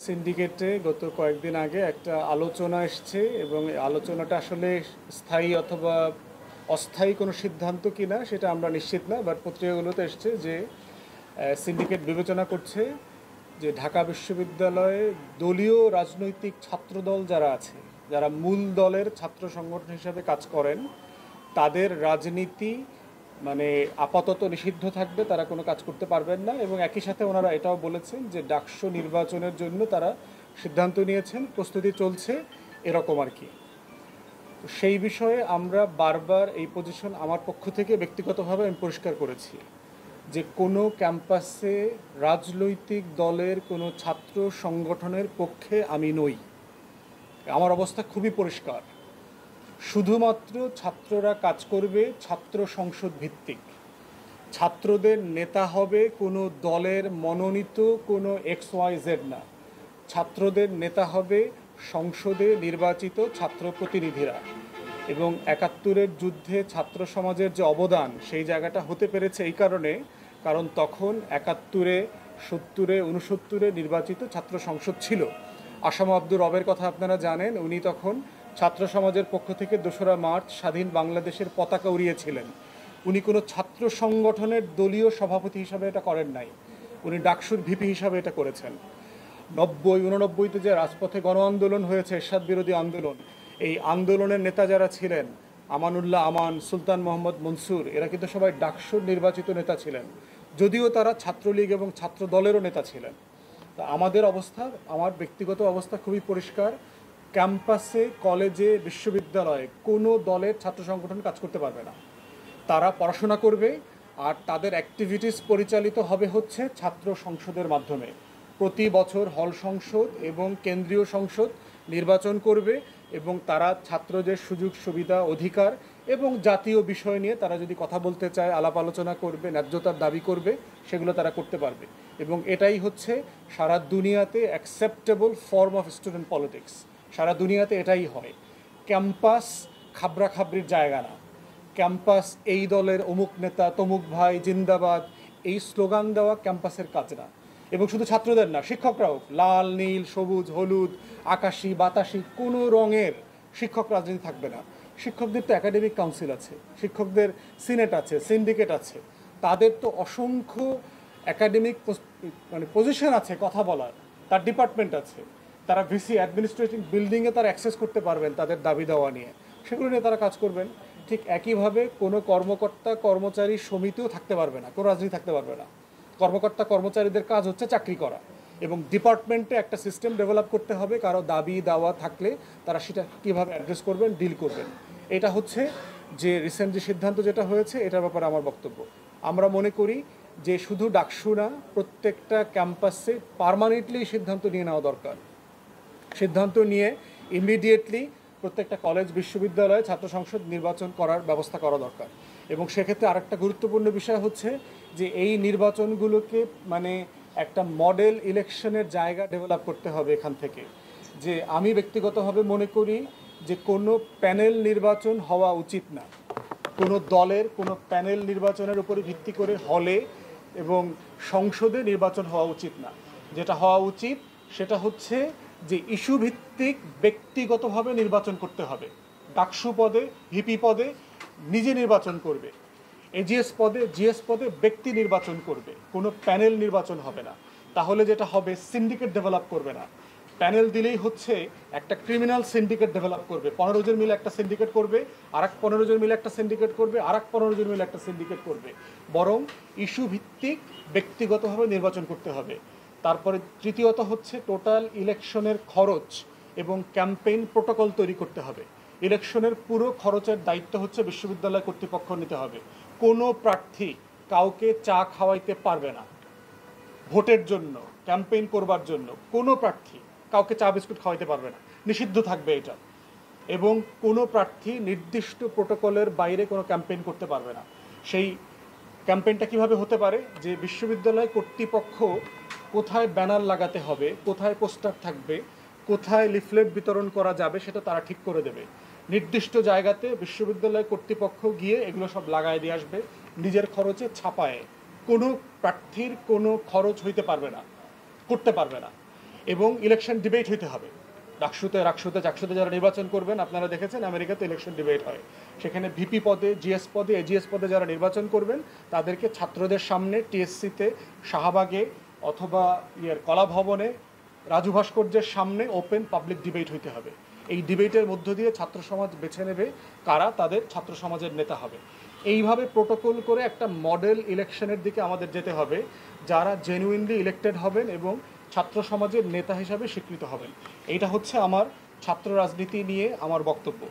সিন্ডিকেটে গত কয়েকদিন আগে একটা আলোচনা এসছে এবং আলোচনাটা আসলে স্থায়ী অথবা অস্থায়ী কোনো সিদ্ধান্ত কিনা সেটা আমরা নিশ্চিত না বাট পত্রিকাগুলোতে এসছে যে সিন্ডিকেট বিবেচনা করছে যে ঢাকা বিশ্ববিদ্যালয়ে দলীয় রাজনৈতিক ছাত্রদল যারা আছে, যারা মূল দলের ছাত্র সংগঠন হিসাবে কাজ করেন, তাদের রাজনীতি মানে আপাতত নিষিদ্ধ থাকবে, তারা কোনো কাজ করতে পারবেন না এবং একই সাথে ওনারা এটাও বলেছেন যে ডাকসু নির্বাচনের জন্য তারা সিদ্ধান্ত নিয়েছেন, প্রস্তুতি চলছে এরকম আর কি। সেই বিষয়ে আমরা বারবার এই পজিশন আমার পক্ষ থেকে ব্যক্তিগতভাবে আমি পরিষ্কার করেছি যে কোনো ক্যাম্পাসে রাজনৈতিক দলের কোনো ছাত্র সংগঠনের পক্ষে আমি নই। আমার অবস্থা খুবই পরিষ্কার। শুধুমাত্র ছাত্ররা কাজ করবে ছাত্র সংসদ ভিত্তিক। ছাত্রদের নেতা হবে কোনো দলের মনোনীত কোনো এক্স ওয়াই জেড না। ছাত্রদের নেতা হবে সংসদে নির্বাচিত ছাত্র প্রতিনিধিরা। এবং একাত্তরের যুদ্ধে ছাত্র সমাজের যে অবদান, সেই জায়গাটা হতে পেরেছে এই কারণে, কারণ তখন একাত্তরে, সত্তরে উনসত্তরে নির্বাচিত ছাত্র সংসদ ছিল। আসাম আব্দুর রবের কথা আপনারা জানেন, উনি তখন ছাত্র সমাজের পক্ষ থেকে দোসরা মার্চ স্বাধীন বাংলাদেশের পতাকা উড়িয়েছিলেন। উনি কোনো ছাত্র সংগঠনের দলীয় সভাপতি হিসাবে এটা করেন নাই। উনি ডাকসুর ভিপি হিসাবে এটা করেছেন। নব্বই, উননব্বইতে যে রাজপথে গণ আন্দোলন হয়েছে, এরশাদ বিরোধী আন্দোলন, এই আন্দোলনের নেতা যারা ছিলেন, আমানুল্লাহ আমান, সুলতান মোহাম্মদ মনসুর, এরা কিন্তু সবাই ডাকসুর নির্বাচিত নেতা ছিলেন। যদিও তারা ছাত্রলীগ এবং ছাত্র দলেরও নেতা ছিলেন। তা আমাদের অবস্থা, আমার ব্যক্তিগত অবস্থা খুবই পরিষ্কার। ক্যাম্পাসে, কলেজে, বিশ্ববিদ্যালয়ে কোনো দলের ছাত্র সংগঠন কাজ করতে পারবে না। তারা পড়াশোনা করবে আর তাদের অ্যাক্টিভিটিস পরিচালিত হবে হচ্ছে ছাত্র সংসদের মাধ্যমে। প্রতি বছর হল সংসদ এবং কেন্দ্রীয় সংসদ নির্বাচন করবে এবং তারা ছাত্রদের সুযোগ, সুবিধা, অধিকার এবং জাতীয় বিষয় নিয়ে তারা যদি কথা বলতে চায়, আলাপ আলোচনা করবে, ন্যায্যতার দাবি করবে, সেগুলো তারা করতে পারবে। এবং এটাই হচ্ছে সারা দুনিয়াতে acceptable form of student politics সারা দুনিয়াতে এটাই হয়। ক্যাম্পাস খাবরা খাবরির জায়গা না। ক্যাম্পাস এই দলের অমুক নেতা, তমুক ভাই, জিন্দাবাদ, এই স্লোগান দেওয়া ক্যাম্পাসের কাজ না। এবং শুধু ছাত্রদের না, শিক্ষকরাও, লাল, নীল, সবুজ, হলুদ, আকাশি, বাতাসি, কোনো রঙের শিক্ষক রাজনীতি থাকবে না। শিক্ষকদের তো একাডেমিক কাউন্সিল আছে, শিক্ষকদের সিনেট আছে সিন্ডিকেট আছে। তাদের তো অসংখ্য একাডেমিক মানে পজিশন আছে কথা বলার। তার ডিপার্টমেন্ট আছে। তারা ভিসি অ্যাডমিনিস্ট্রেটিভ বিল্ডিংয়ে তারা অ্যাক্সেস করতে পারবেন তাদের দাবি দেওয়া নিয়ে। সেগুলো নিয়ে তারা কাজ করবেন। ঠিক একইভাবে কোনো কর্মকর্তা, কর্মচারী সমিতিও থাকতে পারবে না, কোনো রাজনীতি থাকতে পারবে না। কর্মকর্তা, কর্মচারীদের কাজ হচ্ছে চাকরি করা এবং ডিপার্টমেন্টে একটা সিস্টেম ডেভেলপ করতে হবে, কারও দাবি, দাওয়া থাকলে তারা সেটা কীভাবে অ্যাড্রেস করবেন ডিল করবেন। এটা হচ্ছে যে রিসেন্ট যে সিদ্ধান্ত যেটা হয়েছে, এটার ব্যাপারে আমার বক্তব্য। আমরা মনে করি যে শুধু ডাকসু না, প্রত্যেকটা ক্যাম্পাসে পারমানেন্টলি সিদ্ধান্ত নিয়ে নেওয়া দরকার। সিদ্ধান্ত নিয়ে ইমিডিয়েটলি প্রত্যেকটা কলেজ বিশ্ববিদ্যালয়ে ছাত্র সংসদ নির্বাচন করার ব্যবস্থা করা দরকার। এবং সেক্ষেত্রে আরেকটা গুরুত্বপূর্ণ বিষয় হচ্ছে যে এই নির্বাচনগুলোকে মানে একটা মডেল ইলেকশনের জায়গা ডেভেলপ করতে হবে এখান থেকে। যে আমি ব্যক্তিগতভাবে মনে করি যে কোনো প্যানেল নির্বাচন হওয়া উচিত না। কোনো দলের কোনো প্যানেল নির্বাচনের উপর ভিত্তি করে হলে এবং সংসদে নির্বাচন হওয়া উচিত না। যেটা হওয়া উচিত সেটা হচ্ছে যে ইস্যু ভিত্তিক ব্যক্তিগতভাবে নির্বাচন করতে হবে। ডাকসু পদে ভিপি পদে নিজে নির্বাচন করবে। এজিএস পদে, জিএস পদে ব্যক্তি নির্বাচন করবে। কোনো প্যানেল নির্বাচন হবে না। তাহলে যেটা হবে, সিন্ডিকেট ডেভেলপ করবে না। প্যানেল দিলেই হচ্ছে একটা ক্রিমিনাল সিন্ডিকেট ডেভেলপ করবে। পনেরো জন মিলে একটা সিন্ডিকেট করবে আর এক পনেরো জন মিলে একটা সিন্ডিকেট করবে আর এক পনেরো জন মিলে একটা সিন্ডিকেট করবে। বরং ইস্যু ভিত্তিক ব্যক্তিগতভাবে নির্বাচন করতে হবে। তারপরে তৃতীয়ত হচ্ছে টোটাল ইলেকশনের খরচ এবং ক্যাম্পেইন প্রোটোকল তৈরি করতে হবে। ইলেকশনের পুরো খরচের দায়িত্ব হচ্ছে বিশ্ববিদ্যালয় কর্তৃপক্ষ নিতে হবে। কোনো প্রার্থী কাউকে চা খাওয়াইতে পারবে না। ভোটের জন্য, ক্যাম্পেইন করবার জন্য কোনো প্রার্থী কাউকে চা, বিস্কুট খাওয়াইতে পারবে না। নিষিদ্ধ থাকবে এটা। এবং কোনো প্রার্থী নির্দিষ্ট প্রোটোকলের বাইরে কোনো ক্যাম্পেইন করতে পারবে না। সেই ক্যাম্পেইনটা কীভাবে হতে পারে? যে বিশ্ববিদ্যালয় কর্তৃপক্ষ কোথায় ব্যানার লাগাতে হবে, কোথায় পোস্টার থাকবে, কোথায় লিফলেট বিতরণ করা যাবে সেটা তারা ঠিক করে দেবে। নির্দিষ্ট জায়গাতে বিশ্ববিদ্যালয় কর্তৃপক্ষ গিয়ে এগুলো সব লাগায় দিয়ে আসবে, নিজের খরচে ছাপায়। কোনো প্রার্থীর কোনো খরচ হইতে পারবে না, করতে পারবে না। এবং ইলেকশন ডিবেট হইতে হবে। ডাকসুতে রাকসুতে চাকসুতে যারা নির্বাচন করবেন, আপনারা দেখেছেন আমেরিকাতে ইলেকশন ডিবেট হয়। সেখানে ভিপি পদে, জিএস পদে, এজিএস পদে যারা নির্বাচন করবেন, তাদেরকে ছাত্রদের সামনে, টিএসসিতে শাহবাগে অথবা ইয়ের কলা ভবনে রাজু ভাস্কর্যের সামনে ওপেন পাবলিক ডিবেট হইতে হবে। এই ডিবেটের মধ্য দিয়ে ছাত্র সমাজ বেছে নেবে কারা তাদের ছাত্র সমাজের নেতা হবে। এইভাবে প্রোটোকল করে একটা মডেল ইলেকশনের দিকে আমাদের যেতে হবে, যারা জেনুইনলি ইলেক্টেড হবেন এবং ছাত্র সমাজের নেতা হিসাবে স্বীকৃত হবেন। এইটা হচ্ছে আমার ছাত্র রাজনীতি নিয়ে আমার বক্তব্য।